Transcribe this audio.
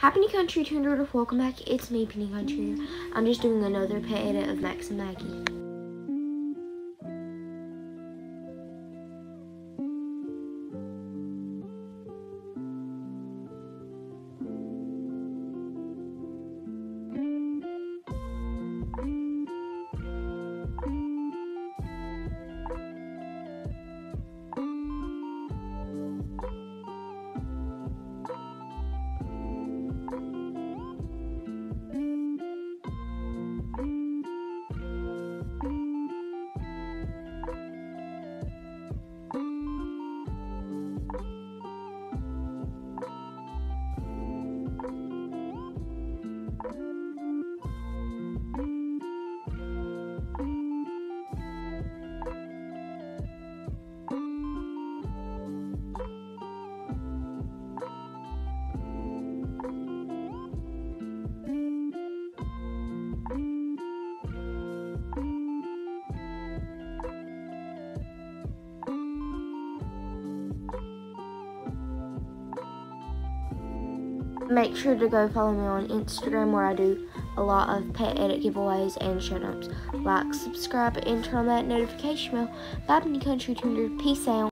Happy New Country Tuner, welcome back. It's me, Penny Country. I'm just doing another pet edit of Max and Maggie. Make sure to go follow me on Instagram where I do a lot of pet edit giveaways and show notes. Like, subscribe, and turn on that notification bell. Bye, Country Tuner. Peace out.